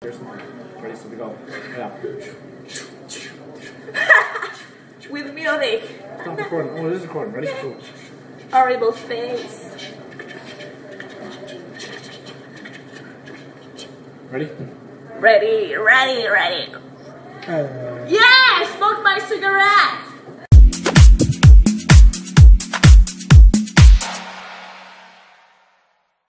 Here's one. Ready, set, go. Yeah. With music. Stop recording. Oh, it is recording. Ready, go. Horrible face. Ready? Ready, ready, ready. Uh, yeah!